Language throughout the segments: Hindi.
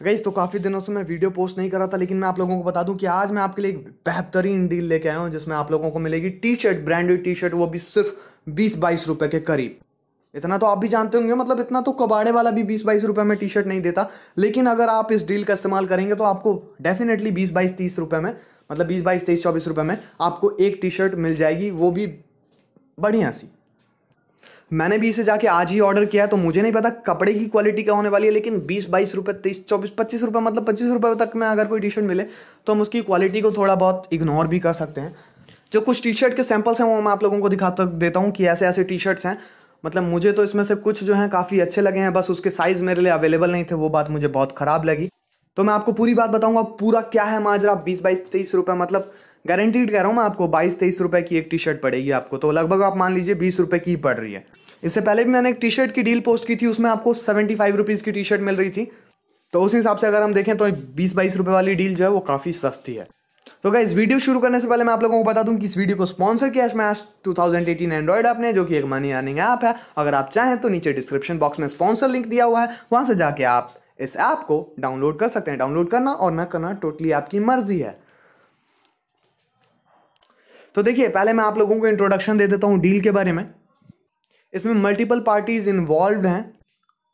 गई तो काफ़ी दिनों से मैं वीडियो पोस्ट नहीं कर रहा था, लेकिन मैं आप लोगों को बता दूँ कि आज मैं आपके लिए एक बेहतरीन डील लेके आया हूँ, जिसमें आप लोगों को मिलेगी T shirt branded T shirt वो भी सिर्फ़ बीस बाईस रुपए के करीब। इतना तो आप भी जानते होंगे मतलब इतना तो कबाड़े वाला भी बीस बाईस रुपये में टी शर्ट नहीं देता, लेकिन अगर आप इस डील का इस्तेमाल करेंगे तो आपको डेफिनेटली बीस बाईस तीस रुपये में मतलब बीस बाईस तेईस चौबीस रुपये में आपको एक टी शर्ट मिल जाएगी, वो भी बढ़िया सी। मैंने भी इसे जाके आज ही ऑर्डर किया तो मुझे नहीं पता कपड़े की क्वालिटी क्या होने वाली है, लेकिन बीस, बाईस रुपये तेईस, चौबीस, पच्चीस रुपये मतलब पच्चीस रुपये तक में अगर कोई टी शर्ट मिले तो हम उसकी क्वालिटी को थोड़ा बहुत इग्नोर भी कर सकते हैं। जो कुछ टी शर्ट के सैंपल्स हैं, वो मैं आप लोगों को दिखाता देता हूँ कि ऐसे ऐसे टी शर्ट्स हैं। मतलब मुझे तो इसमें से कुछ जो हैं काफ़ी अच्छे लगे हैं, बस उसके साइज़ मेरे लिए अवेलेबल नहीं थे, वो बात मुझे बहुत ख़राब लगी। तो मैं आपको पूरी बात बताऊँगा, पूरा क्या है माजरा, बीस, बाईस, तेईस रुपये मतलब गारंटीड कह रहा हूँ मैं आपको, बाईस, तेईस रुपये की एक टी शर्ट पड़ेगी आपको। तो लगभग आप मान लीजिए बीस रुपये की ही पड़ रही है। इससे पहले भी मैंने एक टी शर्ट की डील पोस्ट की थी, उसमें आपको सेवेंटी फाइव रुपीज़ की टी शर्ट मिल रही थी। तो उस हिसाब से अगर हम देखें तो बीस बाईस रुपये वाली डील जो है वो काफ़ी सस्ती है। तो क्या इस वीडियो शुरू करने से पहले मैं आप लोगों को बता दूँ कि इस वीडियो को स्पॉन्सर किया स्मैश 2018 एंड्रॉइड ऐप ने, जो कि एक मनी अर्निंग ऐप है। अगर आप चाहें तो नीचे डिस्क्रिप्शन बॉक्स में स्पॉन्सर लिंक दिया हुआ है, वहाँ से जाके आप इस ऐप को डाउनलोड कर सकते हैं। डाउनलोड करना और ना करना टोटली आपकी मर्ज़ी है। तो देखिए, पहले मैं आप लोगों को इंट्रोडक्शन दे देता हूँ डील के बारे में। इसमें मल्टीपल पार्टीज़ इन्वॉल्व हैं।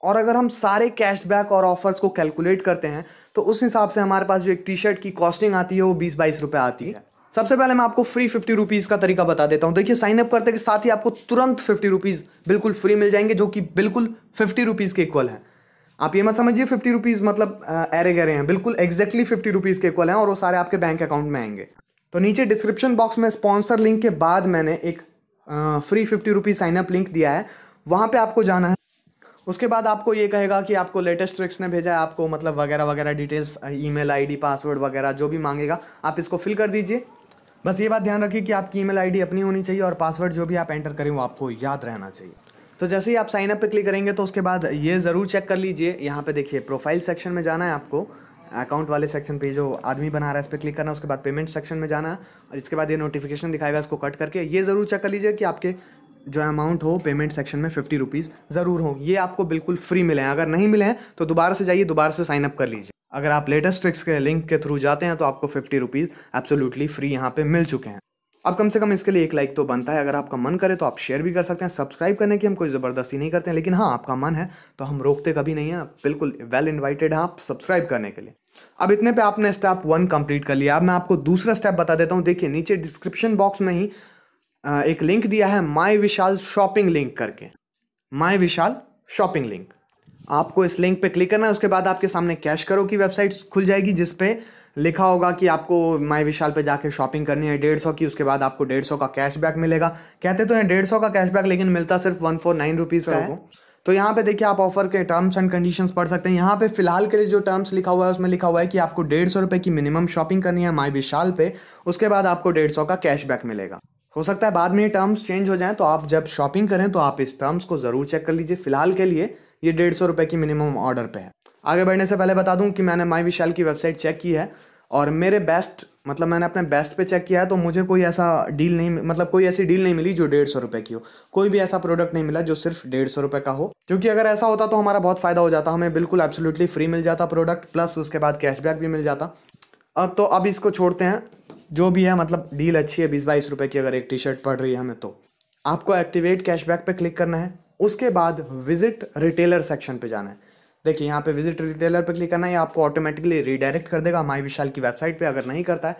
और अगर हम सारे कैशबैक और ऑफर्स को कैलकुलेट करते हैं तो उस हिसाब से हमारे पास जो एक टी शर्ट की कॉस्टिंग आती है, वो बीस बाईस रुपये आती है। सबसे पहले मैं आपको फ्री फिफ्टी रुपीज़ का तरीका बता देता हूँ। देखिए साइन अप करते के साथ ही आपको तुरंत फिफ्टी रुपीज़ बिल्कुल फ्री मिल जाएँगे, जो कि बिल्कुल फिफ्टी रुपीज़ के इक्वल है। आप ये मत समझिए फिफ्टी रुपीज़ मतलब एरे गरे हैं। बिल्कुल एग्जैक्टली फिफ्टी रुपीज़ के इक्वल हैं और वो सारे आपके बैंक अकाउंट में आएँगे। तो नीचे डिस्क्रिप्शन बॉक्स में स्पॉन्सर लिंक के बाद मैंने एक free fifty rupees signup link दिया है। वहाँ पे आपको जाना है। उसके बाद आपको ये कहेगा कि आपको लेटेस्ट ट्रिक्स ने भेजा है। आपको मतलब वगैरह वगैरह डिटेल्स ईमेल आईडी पासवर्ड वगैरह जो भी मांगेगा, आप इसको फिल कर दीजिए। बस ये बात ध्यान रखिए कि आपकी ईमेल आईडी अपनी होनी चाहिए और पासवर्ड जो भी आप एंटर करें, वो आपको याद रहना चाहिए। तो जैसे ही आप साइन अप पे क्लिक करेंगे तो उसके बाद ये ज़रूर चेक कर लीजिए। यहाँ पे देखिए प्रोफ़ाइल सेक्शन में जाना है आपको। अकाउंट वाले सेक्शन पे जो आदमी बना रहा है इस पर क्लिक करना, उसके बाद पेमेंट सेक्शन में जाना और इसके बाद ये नोटिफिकेशन दिखाएगा इसको कट करके। ये ज़रूर चेक कर लीजिए कि आपके जो अमाउंट हो पेमेंट सेक्शन में फिफ्टी रुपीज़ ज़रूर हो। ये आपको बिल्कुल फ्री मिले हैं। अगर नहीं मिले हैं तो दोबारा से जाइए, दोबारा से साइन अप कर लीजिए। अगर आप लेटेस्ट ट्रिक्स के लिंक के थ्रू जाते हैं तो आपको फिफ्टी रुपीज़ एब्सोल्युटली फ्री यहाँ पे मिल चुके हैं। अब कम से कम इसके लिए एक लाइक तो बनता है। अगर आपका मन करे तो आप शेयर भी कर सकते हैं। सब्सक्राइब करने की हम कोई ज़बरदस्ती नहीं करते हैं, लेकिन हाँ आपका मन है तो हम रोकते कभी नहीं हैं। बिल्कुल वेल इन्वाइटेड हैं आप सब्सक्राइब करने के लिए। अब इतने पे आपने स्टेप वन कंप्लीट कर लिया। अब मैं आपको दूसरा स्टेप बता देता हूँ। देखिए, नीचे डिस्क्रिप्शन बॉक्स में ही एक लिंक दिया है माई विशाल शॉपिंग लिंक करके। माई विशाल शॉपिंग लिंक आपको इस लिंक पे क्लिक करना है, उसके बाद आपके सामने कैश करो की वेबसाइट खुल जाएगी, जिस पे लिखा होगा कि आपको माई विशाल पे जाके शॉपिंग करनी है डेढ़ सौ की, उसके बाद आपको डेढ़ सौ का कैशबैक मिलेगा। कहते तो हैं डेढ़ सौ का कैशबैक लेकिन मिलता सिर्फ़ वन फोर नाइन रुपीज़ का है। तो यहाँ पे देखिए आप ऑफ़र के टर्म्स एंड कंडीशंस पढ़ सकते हैं। यहाँ पे फ़िलहाल के लिए जो टर्म्स लिखा हुआ है, उसमें लिखा हुआ है कि आपको डेढ़ सौ रुपये की मिनिमम शॉपिंग करनी है माई विशाल पे। उसके बाद आपको डेढ़ सौ का कैशबैक मिलेगा। हो सकता है बाद में ये टर्म्स चेंज हो जाएँ तो आप जब शॉपिंग करें तो आप इस टर्म्स को ज़रूर चेक कर लीजिए। फ़िलहाल के लिए ये डेढ़ सौ रुपये की मिनिमम ऑर्डर पे है। आगे बढ़ने से पहले बता दूँ कि मैंने माई विशाल की वेबसाइट चेक की है और मेरे बेस्ट मतलब मैंने अपने बेस्ट पे चेक किया है तो मुझे कोई ऐसा डील नहीं मतलब कोई ऐसी डील नहीं मिली जो डेढ़ सौ रुपये की हो। कोई भी ऐसा प्रोडक्ट नहीं मिला जो सिर्फ़ डेढ़ सौ रुपये का हो। क्योंकि अगर ऐसा होता तो हमारा बहुत फ़ायदा हो जाता, हमें बिल्कुल एब्सोल्युटली फ्री मिल जाता प्रोडक्ट प्लस उसके बाद कैशबैक भी मिल जाता। अब तो अब इसको छोड़ते हैं। जो भी है मतलब डील अच्छी है, बीस बाईस रुपये की अगर एक टी शर्ट पड़ रही है हमें तो। आपको एक्टिवेट कैशबैक पे क्लिक करना है। उसके बाद विज़िट रिटेलर सेक्शन पे जाना है। देखिए, यहाँ पे विज़िट रिटेलर पे क्लिक करना है आपको ऑटोमेटिकली रिडायरेक्ट कर देगा माई विशाल की वेबसाइट पे, अगर नहीं करता है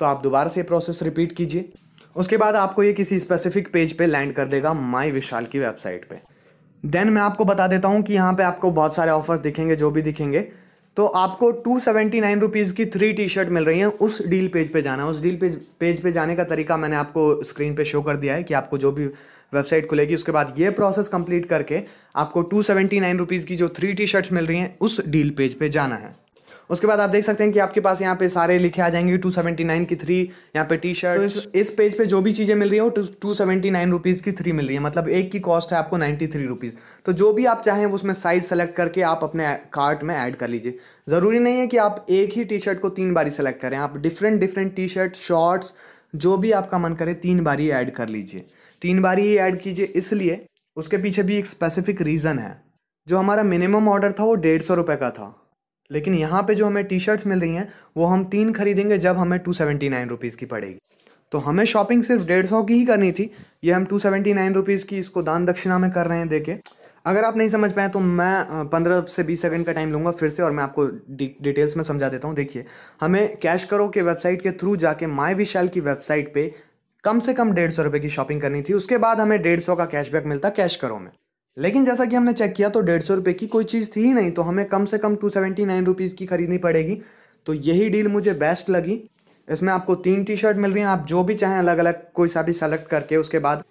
तो आप दोबारा से प्रोसेस रिपीट कीजिए। उसके बाद आपको ये किसी स्पेसिफिक पेज पे लैंड कर देगा माई विशाल की वेबसाइट पे। देन मैं आपको बता देता हूँ कि यहाँ पे आपको बहुत सारे ऑफर्स दिखेंगे, जो भी दिखेंगे। तो आपको टू सेवेंटी नाइन रुपीज़ की थ्री टी शर्ट मिल रही है उस डील पेज पे जाना है। उस डील पेज पेज पे जाने का तरीका मैंने आपको स्क्रीन पे शो कर दिया है कि आपको जो भी वेबसाइट खुलेगी। उसके बाद ये प्रोसेस कंप्लीट करके आपको टू सेवेंटी नाइन रुपीज़ की जो थ्री टी शर्ट्स मिल रही हैं उस डील पेज पे जाना है। उसके बाद आप देख सकते हैं कि आपके पास यहाँ पे सारे लिखे आ जाएँगे टू सेवेंटी नाइन की थ्री यहाँ पे टी शर्ट तो इस, इस पेज पे जो भी चीज़ें मिल रही हैं वो टू सेवेंटी नाइन रुपीज़ की थ्री मिल रही है। मतलब एक की कॉस्ट है आपको नाइन्टी थ्री रुपीज़ तो जो भी आप चाहें उसमें साइज़ सेलेक्ट करके आप अपने कार्ट में ऐड कर लीजिए। ज़रूरी नहीं है कि आप एक ही टी शर्ट को तीन बारी सेलेक्ट करें। आप different different T shirt shorts जो भी आपका मन करे तीन बारी ऐड कर लीजिए। तीन बार ही ऐड कीजिए, इसलिए उसके पीछे भी एक स्पेसिफिक रीज़न है। जो हमारा मिनिमम ऑर्डर था, वो डेढ़ सौ रुपये का था। लेकिन यहाँ पे जो हमें टी शर्ट्स मिल रही हैं, वो हम तीन खरीदेंगे जब हमें टू सेवेंटी नाइन रुपीज़ की पड़ेगी। तो हमें शॉपिंग सिर्फ़ डेढ़ सौ की ही करनी थी। ये हम टू सेवेंटी नाइन रुपीज़ की इसको दान दक्षिणा में कर रहे हैं, देखे। अगर आप नहीं समझ पाए तो मैं पंद्रह से बीस सेकंड का टाइम लूँगा, फिर से और मैं आपको डिटेल्स में समझा देता हूँ। देखिए, हमें कैश करो के वेबसाइट के थ्रू जाके माई विशाल की वेबसाइट पे कम से कम डेढ़ सौ रुपये की शॉपिंग करनी थी। उसके बाद हमें डेढ़ सौ का कैशबैक मिलता कैश करो में। लेकिन जैसा कि हमने चेक किया तो डेढ़ सौ रुपये की कोई चीज़ थी ही नहीं तो हमें कम से कम टू सेवेंटी नाइन रुपीज़ की खरीदनी पड़ेगी। तो यही डील मुझे बेस्ट लगी। इसमें आपको तीन टी शर्ट मिल रही हैं। आप जो भी चाहें अलग अलग कोई सा भी सेलेक्ट करके उसके बाद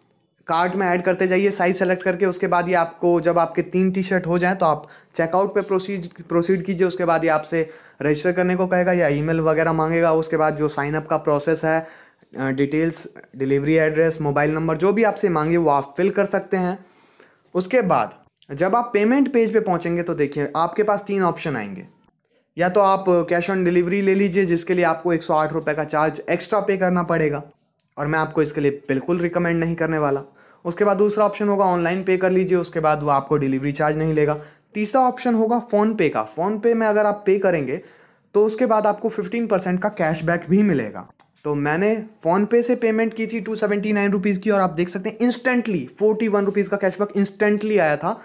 कार्ट में ऐड करते जाइए साइज़ सेलेक्ट करके। उसके बाद ये आपको, जब आपके तीन टी शर्ट हो जाएँ तो आप चेकआउट पे प्रोसीड प्रोसीड कीजिए। उसके बाद ये आपसे रजिस्टर करने को कहेगा या ईमेल वगैरह मांगेगा। उसके बाद जो साइन अप का प्रोसेस है details delivery address mobile number जो भी आपसे मांगे वो आप फिल कर सकते हैं। उसके बाद, जब आप पेमेंट पेज पे पहुँचेंगे तो देखिए, आपके पास तीन ऑप्शन आएँगे। या तो आप कैश ऑन डिलीवरी ले लीजिए, जिसके लिए आपको एक सौ का चार्ज एक्स्ट्रा पे करना पड़ेगा। और मैं आपको इसके लिए बिल्कुल रिकमेंड नहीं करने वाला। उसके बाद दूसरा ऑप्शन होगा ऑनलाइन पे कर लीजिए, उसके बाद वो आपको डिलीवरी चार्ज नहीं लेगा। तीसरा ऑप्शन होगा फ़ोन पे का। फ़ोन पे में अगर आप पे करेंगे तो उसके बाद आपको फिफ्टीन परसेंट का कैशबैक भी मिलेगा। तो मैंने फ़ोन पे से पेमेंट की थी टू सेवेंटी नाइन रुपीज़ की और आप देख सकते हैं इंस्टेंटली फोर्टी वन रुपीज़ का कैशबैक इंस्टेंटली आया था।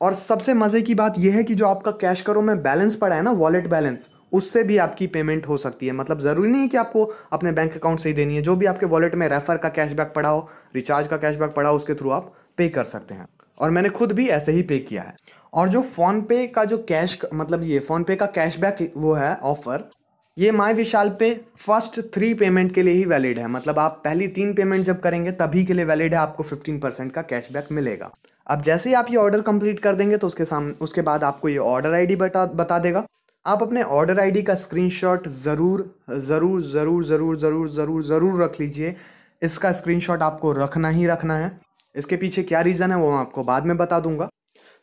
और सबसे मज़े की बात यह है कि जो आपका कैश करो में बैलेंस पड़ा है ना वॉलेट बैलेंस उससे भी आपकी पेमेंट हो सकती है। मतलब ज़रूरी नहीं है कि आपको अपने बैंक अकाउंट से ही देनी है। जो भी आपके वॉलेट में रेफर का कैशबैक पड़ा हो रिचार्ज का कैशबैक पड़ा हो, उसके थ्रू आप पे कर सकते हैं। और मैंने खुद भी ऐसे ही पे किया है। और जो फ़ोन पे का जो कैश मतलब ये फ़ोन पे का कैशबैक वो है ऑफ़र ये माई विशाल पे फ़र्स्ट थ्री पेमेंट के लिए ही वैलिड है। मतलब आप पहली तीन पेमेंट जब करेंगे, तभी के लिए वैलिड है, आपको फिफ्टीन परसेंट का कैशबैक मिलेगा। अब जैसे ही आप ये ऑर्डर कंप्लीट कर देंगे तो उसके सामने उसके बाद आपको ये ऑर्डर आईडी बता बता देगा। आप अपने ऑर्डर आईडी का स्क्रीनशॉट ज़रूर ज़रूर ज़रूर ज़रूर ज़रूर ज़रूर ज़रूर रख लीजिए। इसका स्क्रीनशॉट आपको रखना ही रखना है। इसके पीछे क्या रीज़न है, वो मैं आपको बाद में बता दूँगा।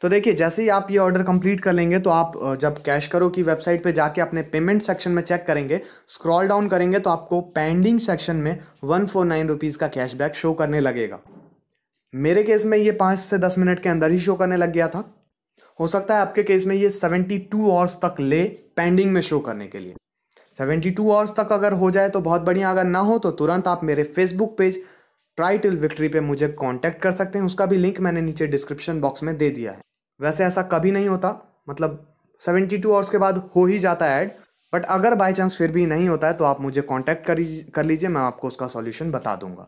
तो देखिए, जैसे ही आप ये ऑर्डर कंप्लीट कर लेंगे तो आप जब कैश करो की वेबसाइट पे जाके अपने पेमेंट सेक्शन में चेक करेंगे स्क्रॉल डाउन करेंगे तो आपको पेंडिंग सेक्शन में वन फोर नाइन रुपीज़ का कैशबैक शो करने लगेगा। मेरे केस में ये पाँच से दस मिनट के अंदर ही शो करने लग गया था। हो सकता है आपके केस में ये सेवेंटी टू आवर्स तक ले पेंडिंग में शो करने के लिए। सेवेंटी टू आवर्स तक अगर हो जाए तो बहुत बढ़िया, अगर ना हो तो तुरंत आप मेरे Facebook page try till victory पे मुझे कांटेक्ट कर सकते हैं। उसका भी लिंक मैंने नीचे डिस्क्रिप्शन बॉक्स में दे दिया है। वैसे ऐसा कभी नहीं होता। मतलब सेवेंटी टू आवर्स के बाद हो ही जाता है ऐड। बट अगर बाई चांस फिर भी नहीं होता है तो आप मुझे कॉन्टैक्ट कर कर लीजिए, मैं आपको उसका सॉल्यूशन बता दूँगा।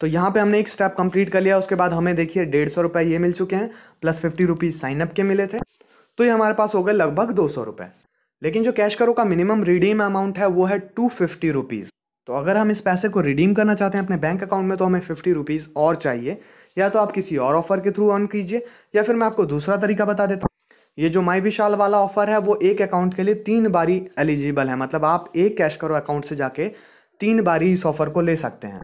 तो यहाँ पे हमने एक स्टेप कंप्लीट कर लिया। उसके बाद हमें देखिए डेढ़ सौ रुपये ये मिल चुके हैं, प्लस फिफ्टी रुपीज़ साइनअप के मिले थे। तो ये हमारे पास हो गए लगभग दो सौ रुपये लेकिन जो कैश करो का मिनिमम रिडीम अमाउंट है, वो है टू फिफ्टी रुपीज़। तो अगर हम इस पैसे को रिडीम करना चाहते हैं अपने बैंक अकाउंट में तो हमें फिफ्टी रुपीज़ और चाहिए। या तो आप किसी और ऑफ़र के थ्रू अर्न कीजिए, या फिर मैं आपको दूसरा तरीका बता देता हूँ। ये जो माई विशाल वाला ऑफ़र है, वो एक अकाउंट के लिए तीन बारी एलिजिबल है। मतलब आप एक कैश करो अकाउंट से जाके, तीन बारी इस ऑफ़र को ले सकते हैं।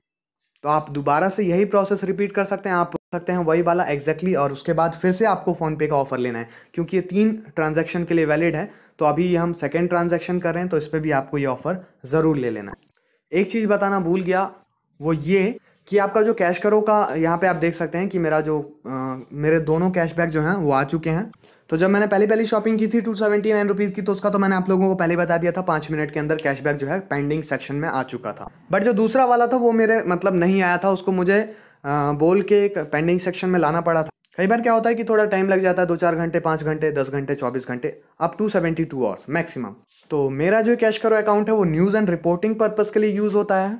तो आप दोबारा से यही प्रोसेस रिपीट कर सकते हैं, आप सकते हैं वही वाला एग्जैक्टली exactly, और उसके बाद फिर से आपको फ़ोनपे का ऑफ़र लेना है। क्योंकि ये तीन ट्रांजैक्शन के लिए वैलिड है तो अभी हम सेकेंड ट्रांजैक्शन कर रहे हैं तो इस पर भी आपको ये ऑफ़र ज़रूर ले लेना है। एक चीज़ बताना भूल गया, वो ये कि आपका जो कैश करो का यहाँ पे आप देख सकते हैं कि मेरा जो आ, मेरे दोनों कैशबैक जो हैं वो आ चुके हैं। तो जब मैंने पहली पहली शॉपिंग की थी टू सेवेंटी नाइन रुपीज़ की तो उसका तो मैंने आप लोगों को पहले बता दिया था पाँच मिनट के अंदर कैशबैक जो है पेंडिंग सेक्शन में आ चुका था। बट जो दूसरा वाला था वो मेरे मतलब नहीं आया था उसको मुझे आ, बोल के एक पेंडिंग सेक्शन में लाना पड़ा था। कई बार क्या होता है कि थोड़ा टाइम लग जाता है दो चार घंटे पाँच घंटे दस घंटे चौबीस घंटे अब two seventy two hours maximum तो मेरा जो कैश करो अकाउंट है वो न्यूज़ एंड रिपोर्टिंग पर्पज़ के लिए यूज़ होता है।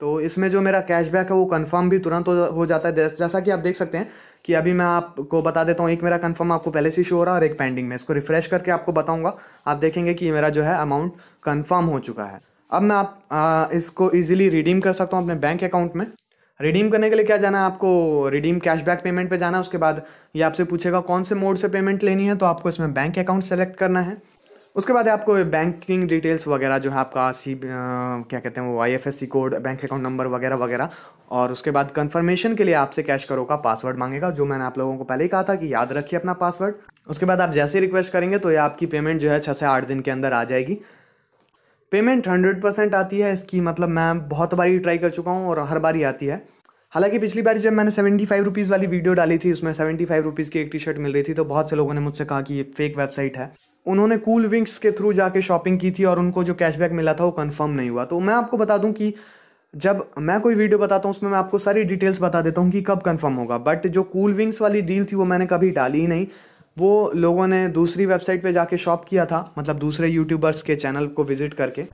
तो इसमें जो मेरा कैशबैक है वो कंफर्म भी तुरंत हो जाता है। जैसा कि आप देख सकते हैं कि अभी मैं आपको बता देता हूँ एक मेरा कंफर्म आपको पहले से शो हो रहा है और एक पेंडिंग में। इसको रिफ्रेश करके आपको बताऊँगा। आप देखेंगे कि मेरा जो है अमाउंट कन्फर्म हो चुका है। अब मैं आप आ, इसको ईजिली रिडीम कर सकता हूँ अपने बैंक अकाउंट में। रिडीम करने के लिए क्या जाना है? आपको रिडीम कैशबैक पेमेंट पे जाना है। उसके बाद ये आपसे पूछेगा कौन से मोड से पेमेंट लेनी है? तो आपको इसमें बैंक अकाउंट सेलेक्ट करना है। उसके बाद आपको बैंकिंग डिटेल्स वगैरह जो है आपका सी क्या कहते हैं वो I F S C code bank account number वगैरह वगैरह। और उसके बाद कंफर्मेशन के लिए आपसे कैश करो का पासवर्ड मांगेगा, जो मैंने आप लोगों को पहले ही कहा था कि याद रखिए अपना पासवर्ड उसके बाद आप जैसे रिक्वेस्ट करेंगे तो ये आपकी पेमेंट जो है छः से आठ दिन के अंदर आ जाएगी। पेमेंट हंड्रेड परसेंट आती है, इसकी मतलब मैं बहुत बारी ट्राई कर चुका हूँ और हर बारी आती है। हालाँकि पिछली बार जब मैंने सेवेंटी फाइव रुपीज़ वाली वीडियो डाली थी, उसमें सेवेंटी फाइव रुपीज़ की एक टी शर्ट मिल रही थी तो बहुत से लोगों ने मुझसे कहा कि ये फेक वेबसाइट है। उन्होंने कूल विंग्स के थ्रू जाके शॉपिंग की थी और उनको जो कैशबैक मिला था वो कंफर्म नहीं हुआ। तो मैं आपको बता दूँ कि जब मैं कोई वीडियो बताता हूँ, उसमें मैं आपको सारी डिटेल्स बता देता हूँ कि कब कंफर्म होगा। बट जो कूल विंग्स वाली डील थी, वो मैंने कभी डाली ही नहीं। वो लोगों ने दूसरी वेबसाइट पे जाके शॉप किया था मतलब दूसरे यूट्यूबर्स के चैनल को विज़िट करके।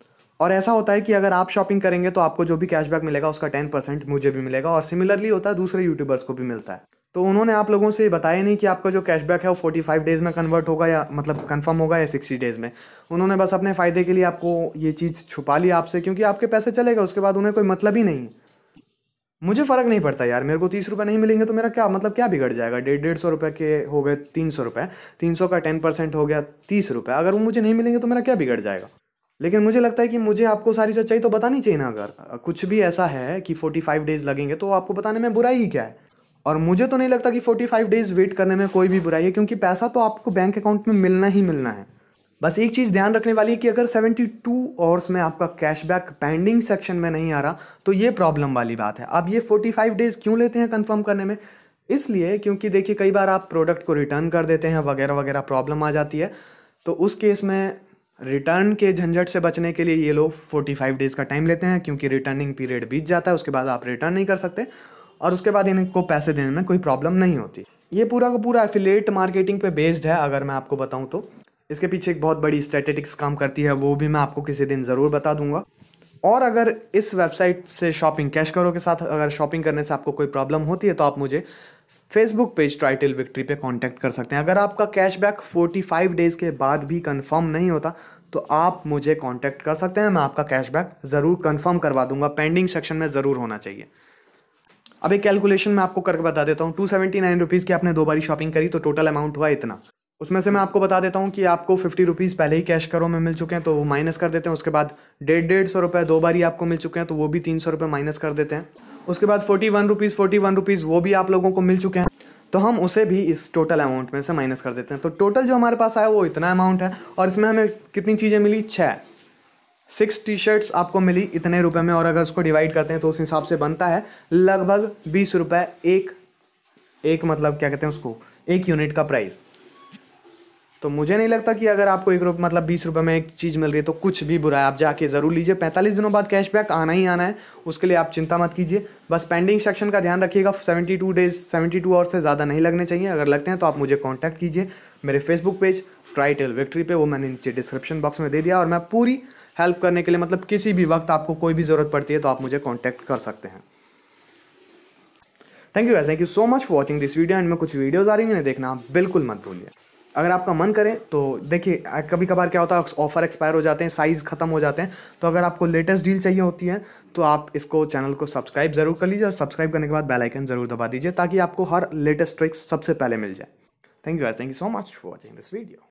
और ऐसा होता है कि अगर आप शॉपिंग करेंगे तो आपको जो भी कैशबैक मिलेगा, उसका टेन परसेंट मुझे भी मिलेगा और सिमिलरली होता है, दूसरे यूट्यूबर्स को भी मिलता है। तो उन्होंने आप लोगों से बताया नहीं कि आपका जो कैशबैक है वो फोर्टी फाइव डेज़ में कन्वर्ट होगा या मतलब कन्फर्म होगा या सिक्सटी डेज़ में। उन्होंने बस अपने फ़ायदे के लिए आपको ये चीज़ छुपा ली आपसे, क्योंकि आपके पैसे चलेगा, उसके बाद उन्हें कोई मतलब ही नहीं मुझे फ़र्क नहीं पड़ता यार, मेरे को तीस रुपये नहीं मिलेंगे तो मेरा क्या मतलब क्या बिगड़ जाएगा? डेढ़ डेढ़ सौ रुपये के हो गए तीन सौ रुपये तीन सौ का टेन परसेंट हो गया तीस रुपये अगर वो मुझे नहीं मिलेंगे तो मेरा क्या बिगड़ जाएगा? लेकिन मुझे लगता है कि मुझे आपको सारी सच्चाई तो बतानी चाहिए ना, अगर कुछ भी ऐसा है कि फोर्टी फाइव डेज़ लगेंगे तो आपको बताने में बुराई ही क्या है? और मुझे तो नहीं लगता कि फोर्टी फाइव डेज़ वेट करने में कोई भी बुराई है, क्योंकि पैसा तो आपको बैंक अकाउंट में मिलना ही मिलना है। बस एक चीज़ ध्यान रखने वाली है कि अगर 72 आवर्स में आपका कैशबैक पेंडिंग सेक्शन में नहीं आ रहा तो ये प्रॉब्लम वाली बात है। अब ये 45 डेज़ क्यों लेते हैं कंफर्म करने में? इसलिए क्योंकि देखिए, कई बार आप प्रोडक्ट को रिटर्न कर देते हैं, वगैरह वगैरह प्रॉब्लम आ जाती है तो उस केस में रिटर्न के झंझट से बचने के लिए ये लोग 45 डेज़ का टाइम लेते हैं, क्योंकि रिटर्निंग पीरियड बीत जाता है, उसके बाद आप रिटर्न नहीं कर सकते। और उसके बाद इनको पैसे देने में कोई प्रॉब्लम नहीं होती। ये पूरा का पूरा एफिलेट मार्केटिंग पे बेस्ड है, अगर मैं आपको बताऊँ तो। इसके पीछे एक बहुत बड़ी स्टैटिस्टिक्स काम करती है, वो भी मैं आपको किसी दिन ज़रूर बता दूँगा। और अगर इस वेबसाइट से शॉपिंग कैश करो के साथ अगर शॉपिंग करने से आपको कोई प्रॉब्लम होती है तो आप मुझे Facebook page try till victory पे कांटेक्ट कर सकते हैं। अगर आपका कैशबैक 45 डेज़ के बाद भी कंफर्म नहीं होता तो आप मुझे कांटेक्ट कर सकते हैं। मैं आपका कैशबैक ज़रूर कंफर्म करवा दूँगा। पेंडिंग सेक्शन में ज़रूर होना चाहिए। अब एक कैलकुलेशन मैं आपको करके बता देता हूँ। टू सेवेंटी नाइन रुपीज़ की आपने दो बारी शॉपिंग करी तो टोटल अमाउंट हुआ इतना। उसमें से मैं आपको बता देता हूँ कि आपको फिफ्टी रुपीज़ पहले ही कैश करो में मिल चुके हैं तो वो माइनस कर देते हैं। उसके बाद डेढ़ डेढ़ सौ रुपये दो बारी आपको मिल चुके हैं तो वो भी तीन सौ रुपये माइनस कर देते हैं। उसके बाद forty one rupees forty one rupees वो भी आप लोगों को मिल चुके हैं। तो हम उसे भी इस टोटल अमाउंट में से माइनस कर देते हैं। तो टोटल जो हमारे पास आया, वो इतना अमाउंट है। और इसमें हमें कितनी चीज़ें मिली? छः सिक्स टी शर्ट्स आपको मिली इतने रुपए में और अगर उसको डिवाइड करते हैं तो उस हिसाब से बनता है। लगभग बीस रुपये एक एक मतलब क्या कहते हैं उसको, एक यूनिट का प्राइस तो मुझे नहीं लगता कि अगर आपको एक रुपये मतलब बीस रुपये में एक चीज़ मिल रही है तो कुछ भी बुरा है। आप जाके ज़रूर लीजिए। पैंतालीस दिनों बाद कैशबैक आना ही आना है। उसके लिए आप चिंता मत कीजिए। बस पेंडिंग सेक्शन का ध्यान रखिएगा। Seventy two days seventy two hours से ज़्यादा नहीं लगने चाहिए। अगर लगते हैं तो आप मुझे कॉन्टैक्ट कीजिए। मेरे Facebook page try till victory पे वो मैंने नीचे डिस्क्रिप्शन बॉक्स में दे दिया और मैं पूरी हेल्प करने के लिए मतलब किसी भी वक्त आपको कोई भी ज़रूरत पड़ती है तो आप मुझे कॉन्टैक्ट कर सकते हैं। Thank you thank you so much for watching this video end में कुछ वीडियोज़ आ रही हैं देखना आप बिल्कुल मत भूलिए। अगर आपका मन करे तो देखिए कभी कभार क्या होता है ऑफ़र एक्सपायर हो जाते हैं साइज़ ख़त्म हो जाते हैं तो अगर आपको लेटेस्ट डील चाहिए होती है तो आप इसको चैनल को सब्सक्राइब ज़रूर कर लीजिए, और सब्सक्राइब करने के बाद बेल आइकन ज़रूर दबा दीजिए, ताकि आपको हर लेटेस्ट ट्रिक्स सबसे पहले मिल जाए। Thank you thank you so much for watching this video